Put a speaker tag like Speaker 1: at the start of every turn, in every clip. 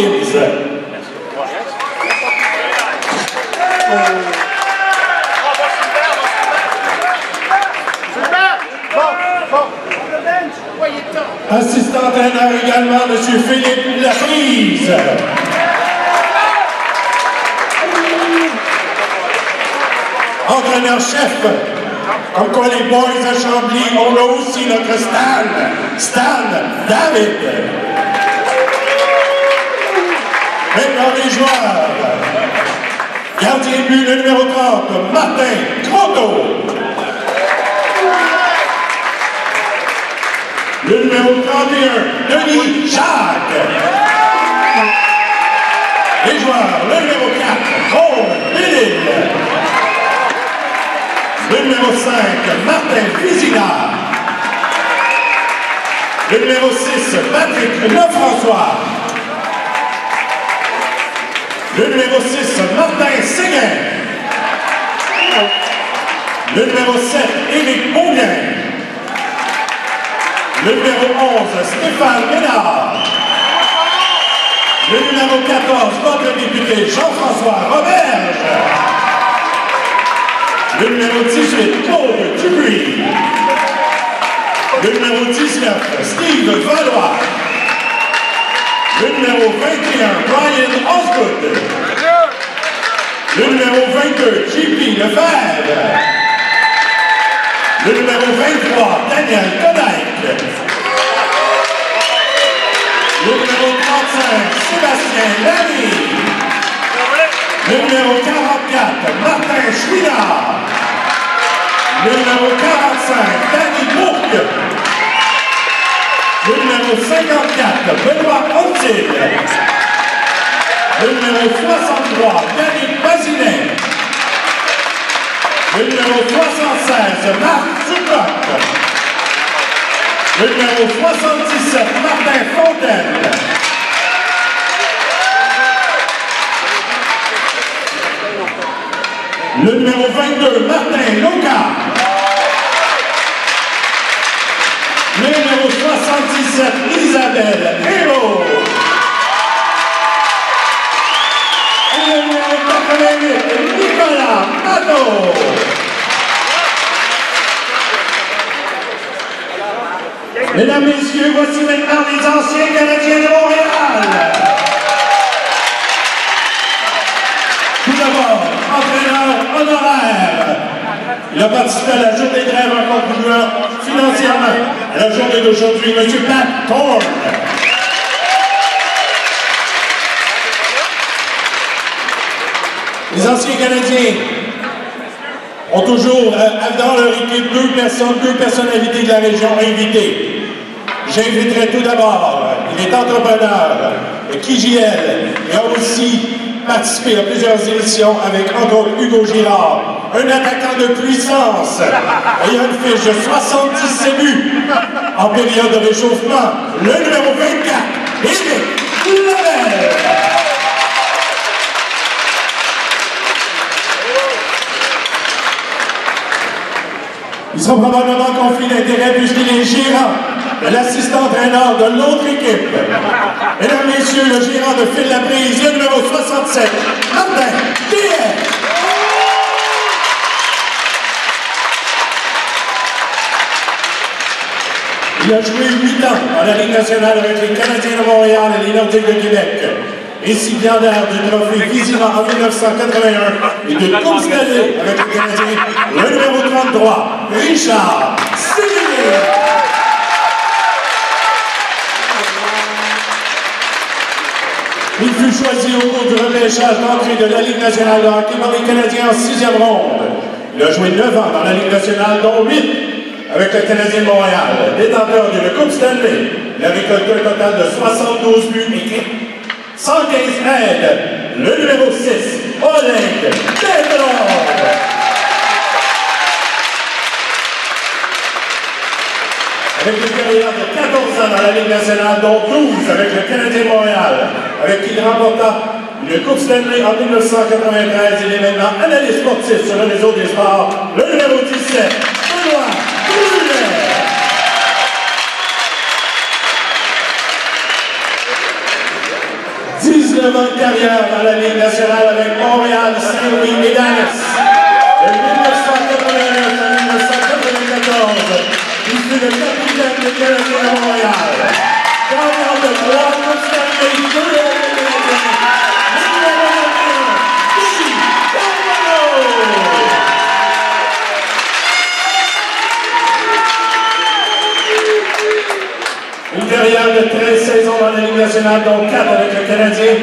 Speaker 1: Hawkins. Assistant entraîneur également, M. Philippe Laprise. Entraîneur-chef, comme quoi les boys à Chambly, on a aussi notre Stan, Stan David. Maintenant les joueurs. Gardien de but, le numéro 30, Martin Croteau. Le numéro 31, Denis Jacques. Les joueurs, le numéro 4, Paul Bellil. Le numéro 5, Martin Fizina. Le numéro 6, Patrick Lefrançois. Le numéro 6, Martin Séguin. Le numéro 7, Éric Beaubien. Le numéro 11, Stéphane Ménard. Le numéro 14, votre député Jean-François Roberge. Le numéro 18, Claude Dubuis. Le numéro 19, Steve Valois. Le numéro 21, Brian Osgood. Le numéro 22, JP Lefebvre. Le numéro 23, Daniel Kodak. Le numéro 35, Sébastien Larry. Le numéro 44, Martin Chouinard. Le numéro 45, Danny Bourque. Le numéro 54, Benoît Ontil. Le numéro 63, Yannick Bazinet. Le numéro 76, Marc Zucotte. Le numéro 77, Martin Fontaine. Le numéro 22, Martin M. Pat Thorne. Les anciens Canadiens ont toujours euh, dans leur équipe deux personnes, deux personnalités de la région invitées. J'inviterai tout d'abord, est entrepreneur, KJL, et a aussi participé à plusieurs émissions avec encore Hugo Girard, un attaquant de puissance, ayant une fiche de 70 buts en période de réchauffement, le numéro 24, Éric Lebel. Ils sont probablement conflits d'intérêts puisqu'il est gérant de l'assistant entraîneur de l'autre équipe. Mesdames, Messieurs, le gérant de Phil Laprise, le numéro 67, Martin Dier. Il a joué 8 ans dans la Ligue nationale avec les Canadiens de Montréal et les Nordiques de Québec. Récipiendaire du trophée Vizina en 1981 et de Stanley avec les Canadiens, le numéro 33, Richard Sévigné. Il fut choisi au cours du repêchage d'entrée de la Ligue nationale de hockey par les Canadiens en sixième ronde. Il a joué 9 ans dans la Ligue nationale, dont 8 avec le Canadien de Montréal. Détenteur d'une Coupe Stanley, il a récolté un total de 72 buts et 115 aides. Le numéro 6, Oleg Pedrov. Avec une carrière de 14 ans dans la Ligue nationale, dont 12 avec le Canadien Montréal, avec qui il remporta une Coupe Stanley en 1993. Il est maintenant analyste sportif sur le réseau des sports, le numéro 17, Benoît Brunet. 19 ans de carrière dans la Ligue nationale avec Montréal, Saint-Louis et. De de trois Coupes Stanley, deux de la Ligue nationale. Numéro 21, Guy Bourneau. Une de 13 saisons dans la Ligue nationale, dont 4 avec le Canadien.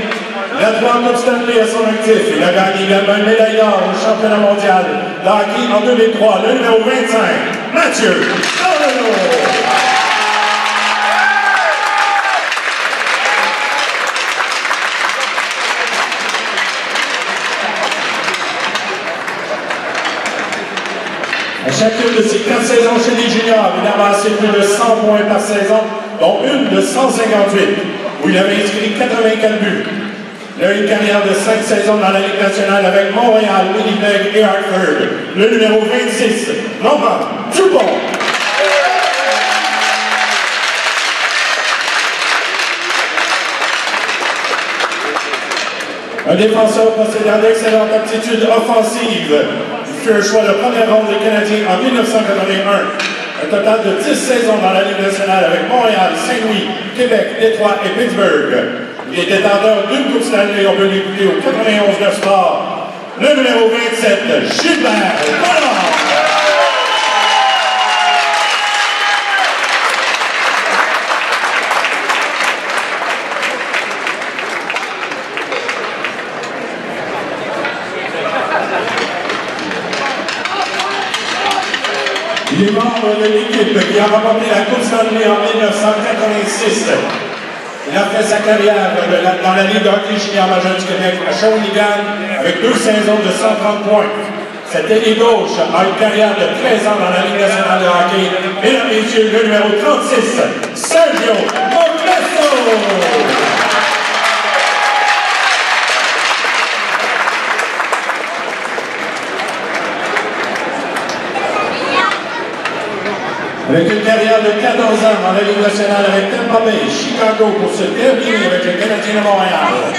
Speaker 1: Il a trois Coupes Stanley à son actif. Il a gagné également une médaille d'or au championnat mondial de hockey en 2003, le numéro 25, Mathieu. Chacune de ses quatre saisons chez les juniors, il a amassé plus de 100 points par saison, dont une de 158, où il avait inscrit 84 buts. Il a une carrière de 5 saisons dans la Ligue nationale avec Montréal, Winnipeg et Hartford. Le numéro 26, Laurent Dupont. Un défenseur possédant d'excellentes aptitudes offensives. Fut un choix de première ronde des Canadiens en 1981. Un total de 10 saisons dans la Ligue nationale avec Montréal, Saint-Louis, Québec, Détroit et Pittsburgh. Il est détenteur d'une Coupe Stanley. On peut l'écouter au 91 de sport. Le numéro 27, Gilbert. Il est membre de l'équipe qui a remporté la Coupe Stanley en 1986. Il a fait sa carrière dans la Ligue de hockey junior majeur du Québec à Shawinigan avec deux saisons de 130 points. Cet ailier gauche a une carrière de 13 ans dans la Ligue nationale de hockey. Mesdames et messieurs, le numéro 36, Sergio Modesto. Avec une carrière de 14 ans dans la Ligue nationale avec Tampa Bay, Chicago pour se terminer avec le Canadien de Montréal.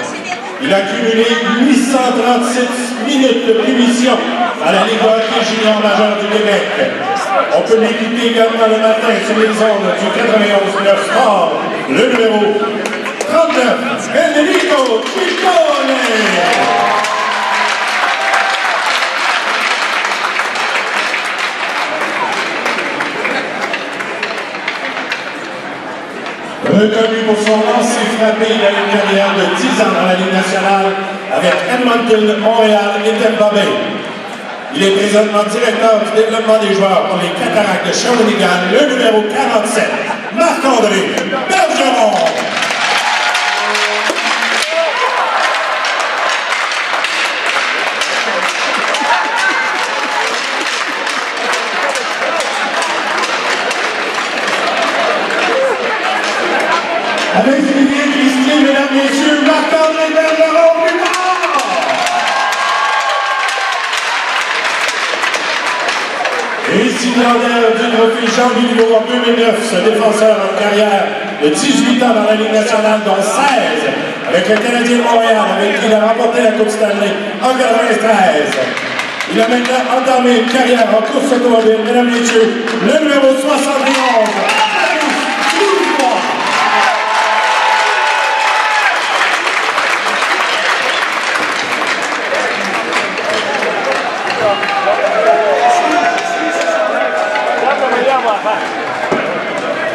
Speaker 1: Il a cumulé 836 minutes de punition à la Ligue hockey junior majeur du Québec. On peut l'écouter également le matin sur les ondes du 91 Sport, le numéro 39, Enrico Ciccone. Reconnu pour son lancer frappé, il a une carrière de 10 ans dans la Ligue nationale avec Edmonton, Montréal et Tampa Bay. Il est présentement directeur du développement des joueurs pour les Cataractes de Shawinigan, le numéro 47, Marc-André Jean Guillemot en 2009, ce défenseur en carrière de 18 ans dans la Ligue nationale, dont 16 avec le Canadien de Montréal, avec qui il a remporté la Coupe Stanley en 93. Il a maintenant entamé une carrière en course automobile, mesdames et messieurs, le numéro 71,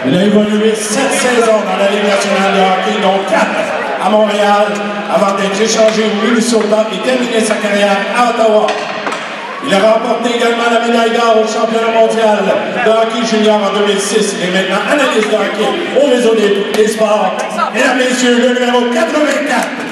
Speaker 1: Il a évolué sept saisons dans la Ligue nationale de hockey, dont quatre à Montréal, avant d'être échangé au Minnesota et terminer sa carrière à Ottawa. Il a remporté également la médaille d'or au championnat mondial de hockey junior en 2006. Il est maintenant analyste de hockey au réseau des, sports. Mesdames messieurs, le numéro 84,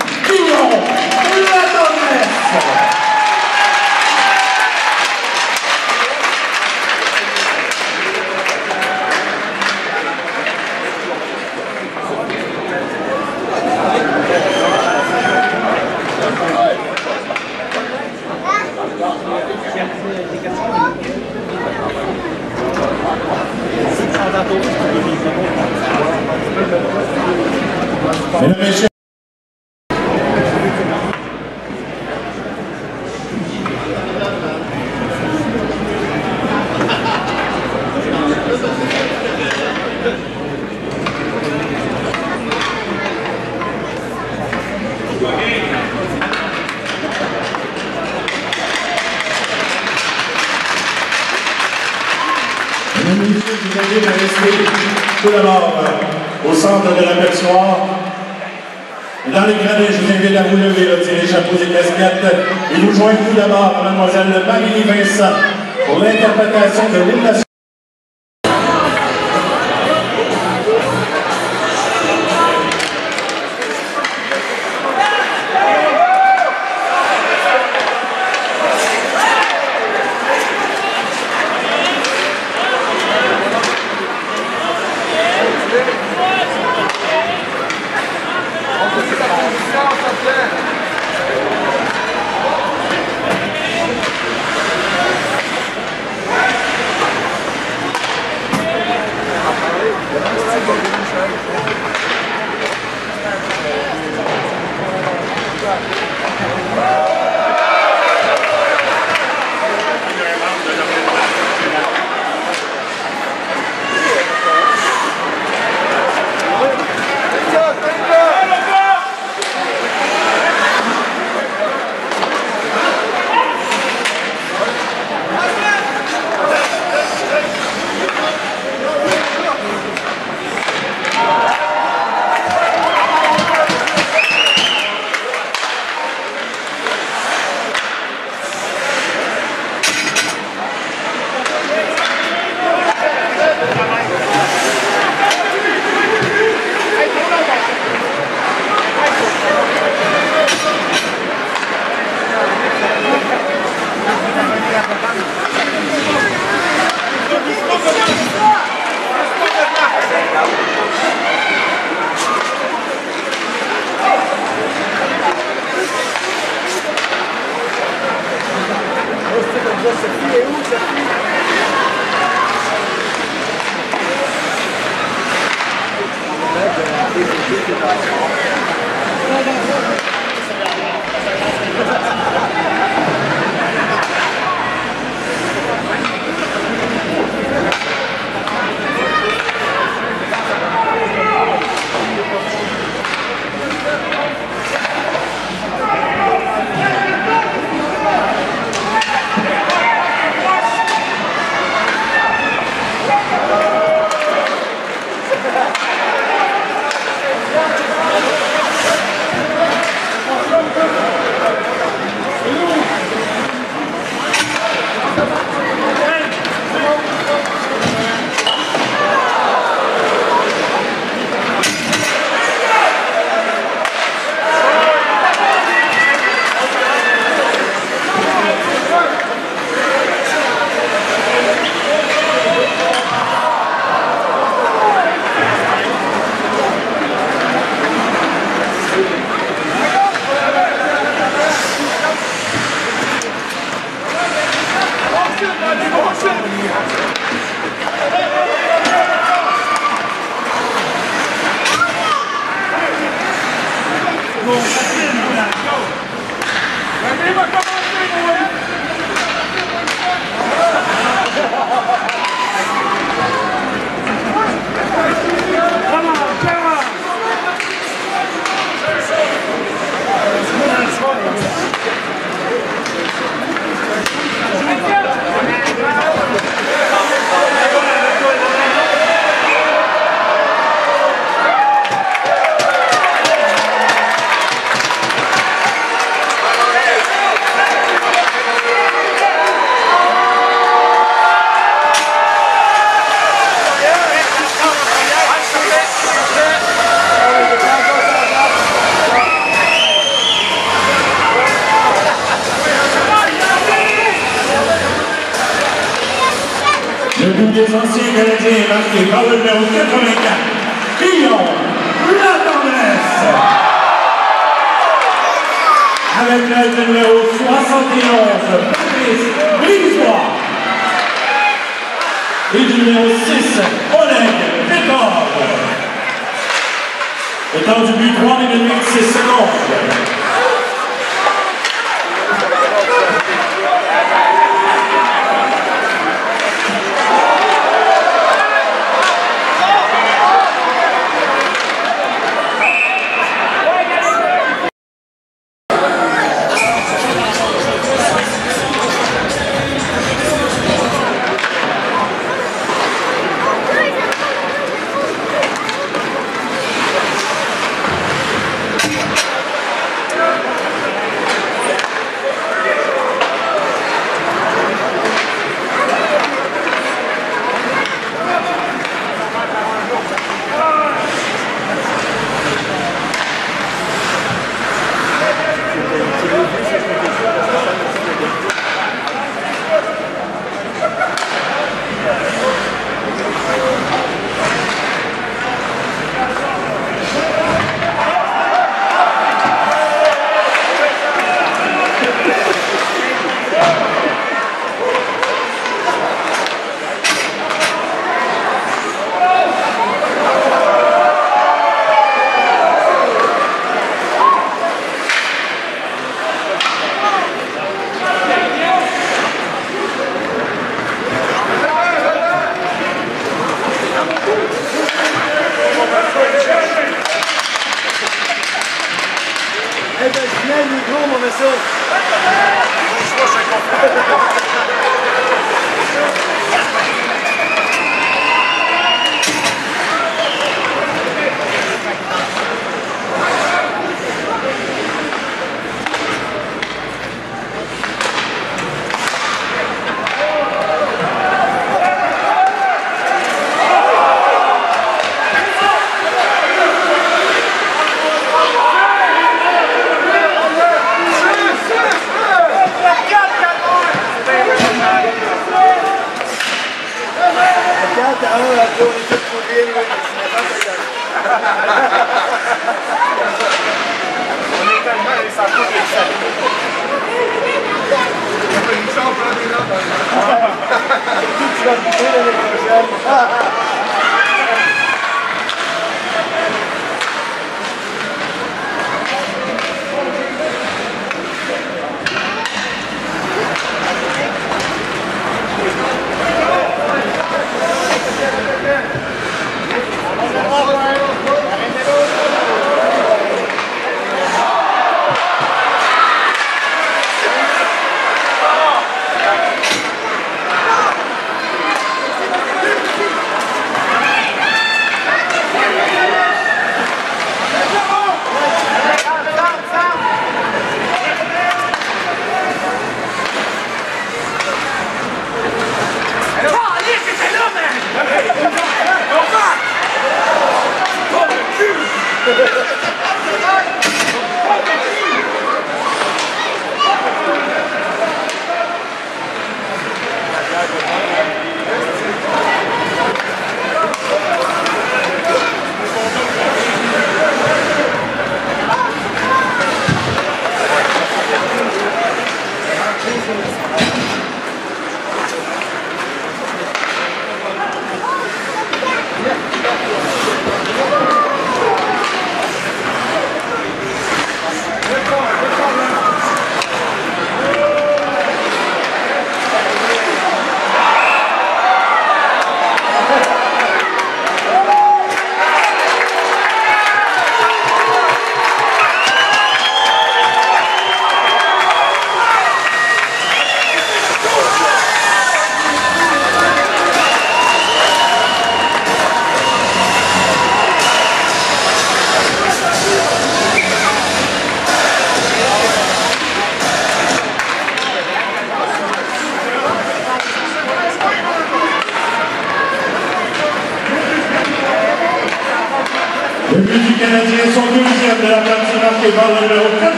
Speaker 1: des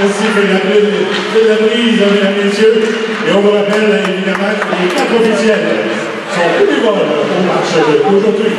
Speaker 1: ainsi que la,
Speaker 2: de, la
Speaker 1: brise, mesdames et messieurs. Et on vous rappelle évidemment que les quatre officiels sont bénévoles au match d'aujourd'hui.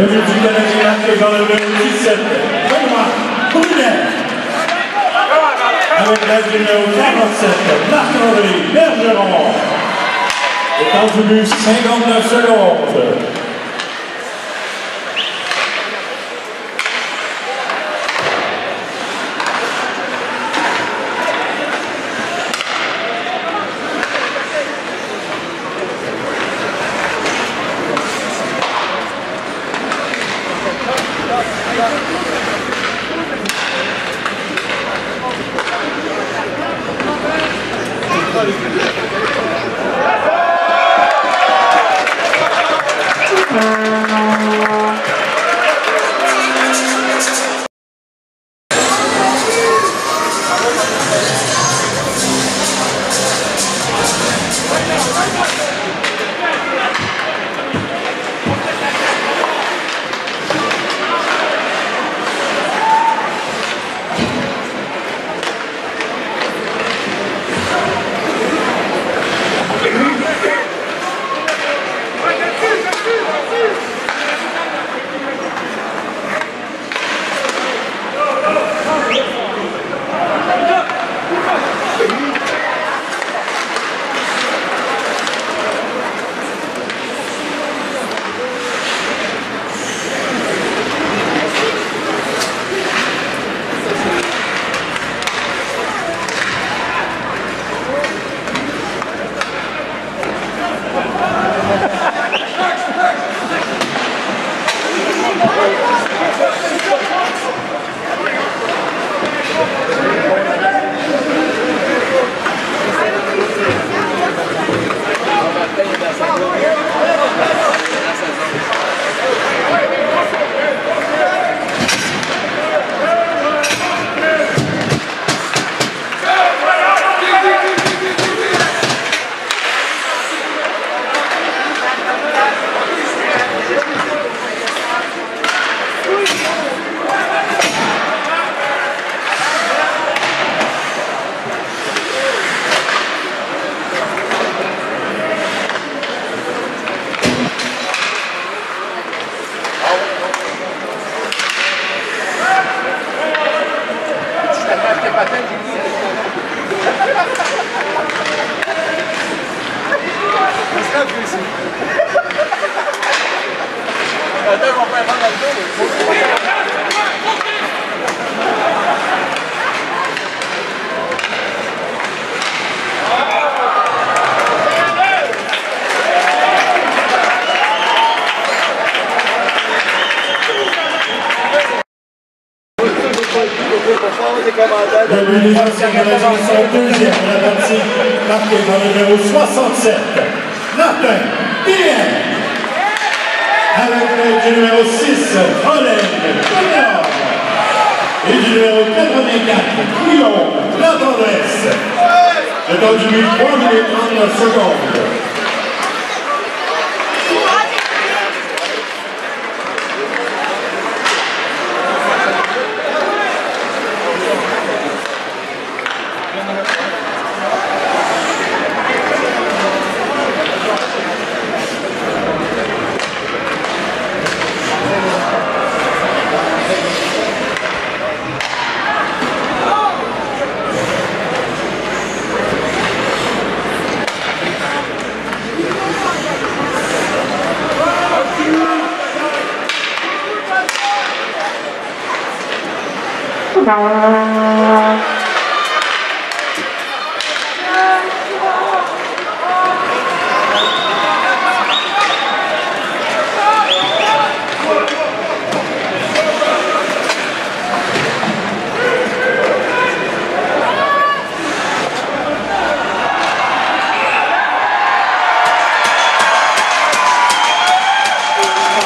Speaker 1: Le but du Canadien est dans le numéro 17, Benoît Brunet. Avec du numéro 47, Marc-André Bergeron. Et temps du but, 59 secondes.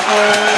Speaker 1: Avec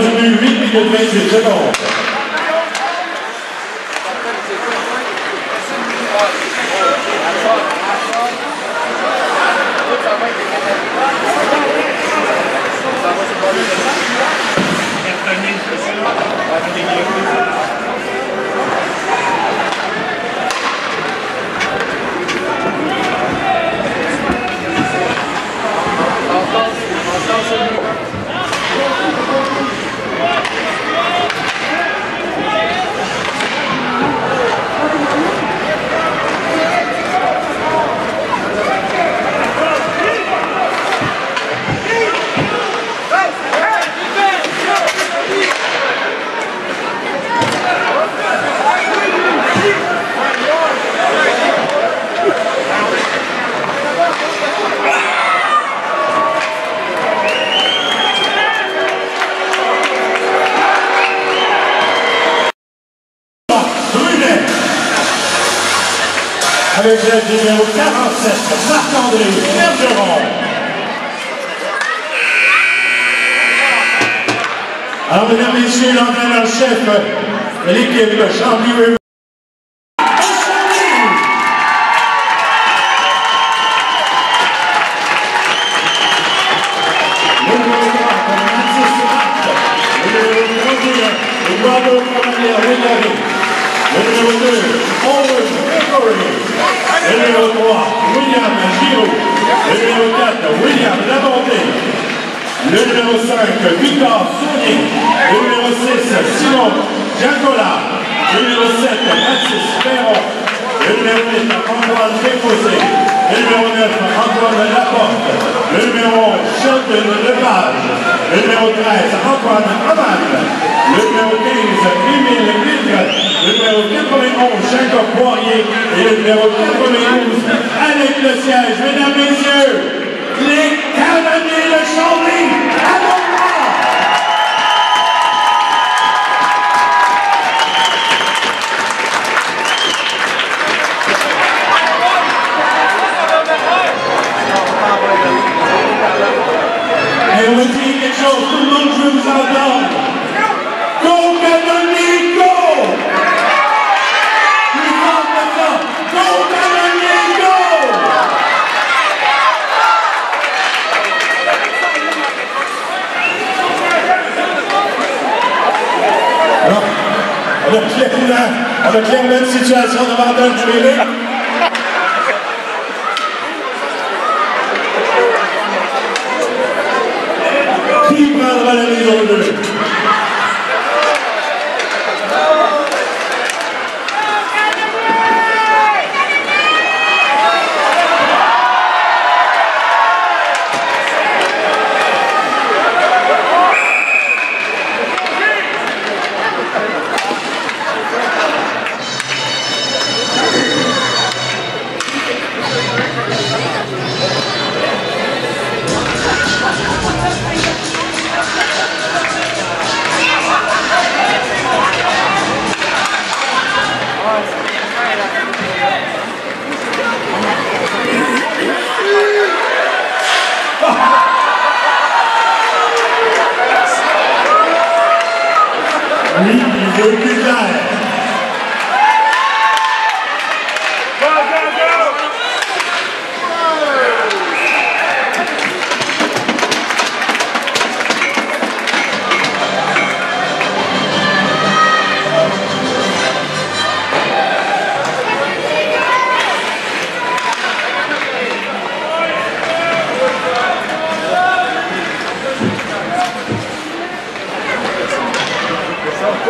Speaker 1: redevenu 8 minutes Jacob Poirier et le numéro 92 avec le siège. Mesdames, Messieurs, Aber klären wir uns die Situation.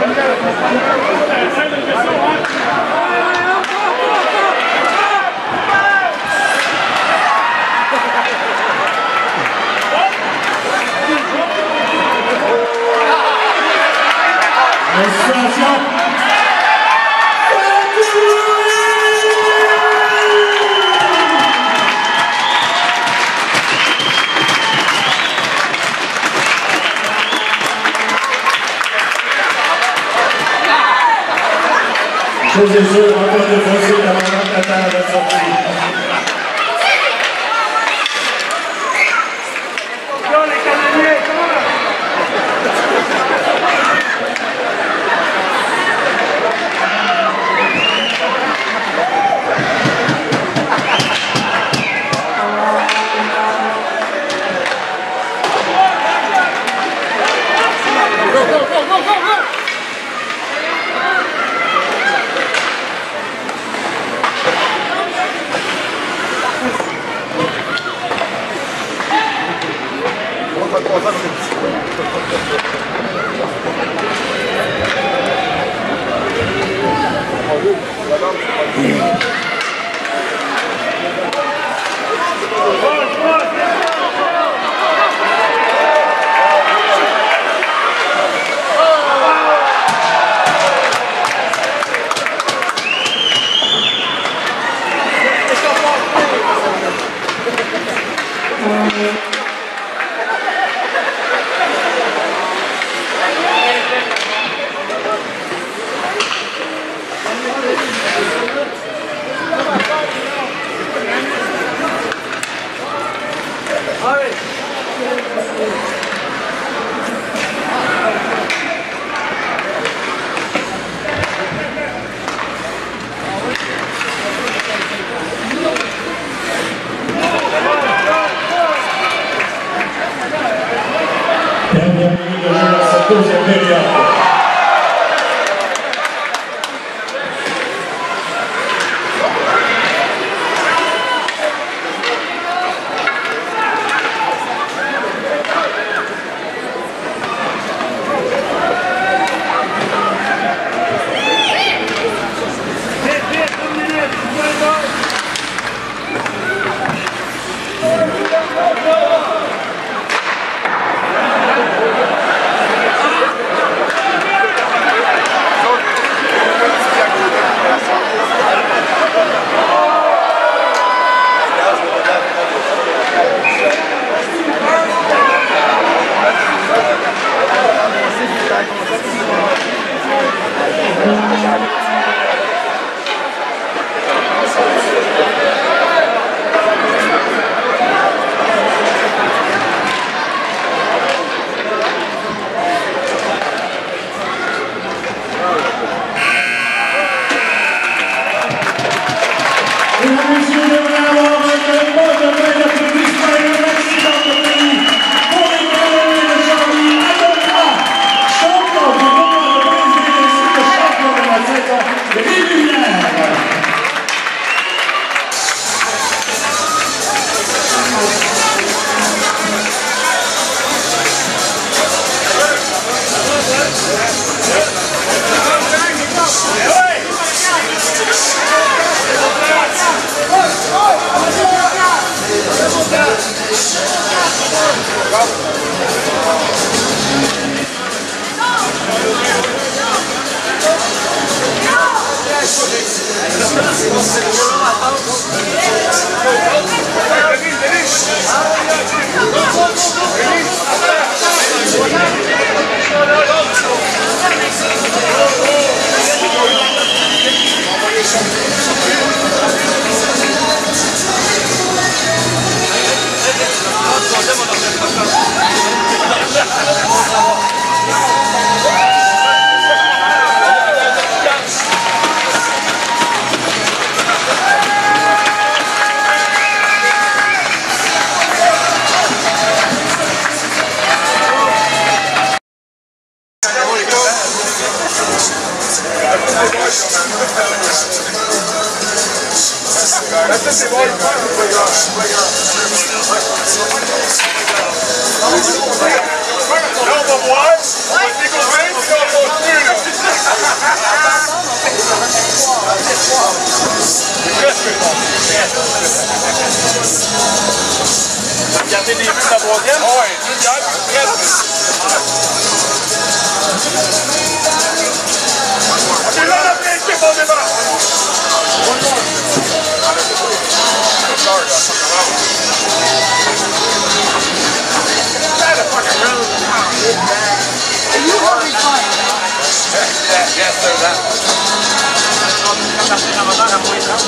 Speaker 1: They're so hot. Est sûre, encore fois, c'est la maman à la sortie.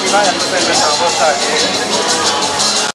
Speaker 1: 一般人都在打比赛。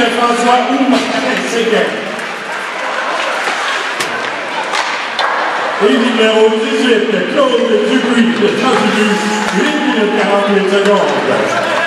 Speaker 1: de François Oum, Séguer. Et numéro 18, Claude Dupuis, le 38, 8 minutes 48 secondes.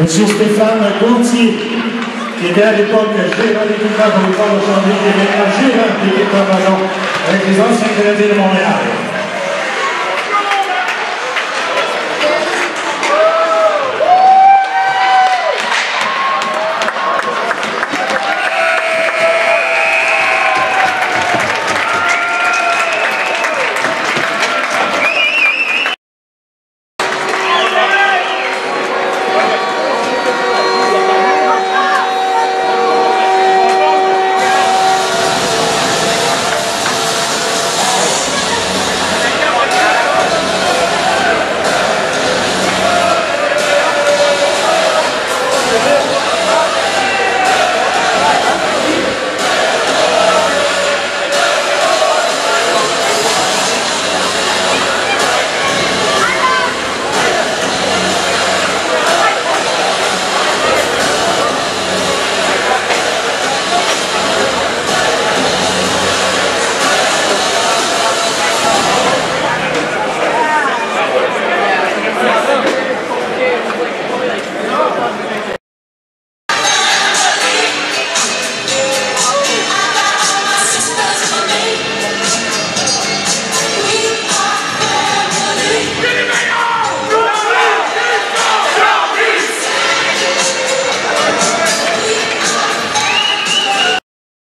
Speaker 1: Monsieur Stéphane Gauthier, qui était à l'époque gérant des Picards dans le corps de qui est maintenant gérant des avec les anciens de Montréal.